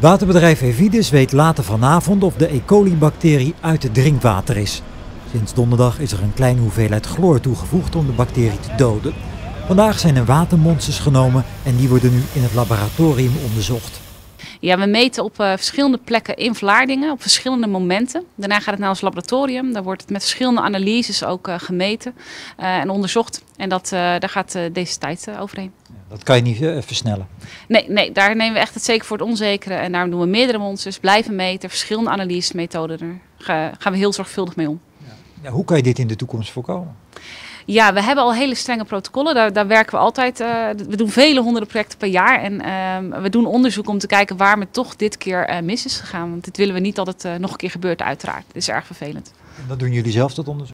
Waterbedrijf Evides weet later vanavond of de E. coli-bacterie uit het drinkwater is. Sinds donderdag is er een kleine hoeveelheid chloor toegevoegd om de bacterie te doden. Vandaag zijn er watermonsters genomen en die worden nu in het laboratorium onderzocht. Ja, we meten op uh, verschillende plekken in Vlaardingen, op verschillende momenten. Daarna gaat het naar ons laboratorium. Daar wordt het met verschillende analyses ook uh, gemeten uh, en onderzocht. En dat, daar gaat deze tijd overheen. Dat kan je niet versnellen? Nee, nee, daar nemen we echt het zeker voor het onzekere. En daarom doen we meerdere monsters, blijven meten, verschillende analysemethoden. Daar gaan we heel zorgvuldig mee om. Ja, hoe kan je dit in de toekomst voorkomen? Ja, we hebben al hele strenge protocollen. Daar, daar werken we altijd. Uh, we doen vele honderden projecten per jaar. En uh, we doen onderzoek om te kijken waar het toch dit keer uh, mis is gegaan. Want dit willen we niet dat het nog een keer gebeurt, uiteraard. Dit is erg vervelend. En dat doen jullie zelf, dat onderzoek?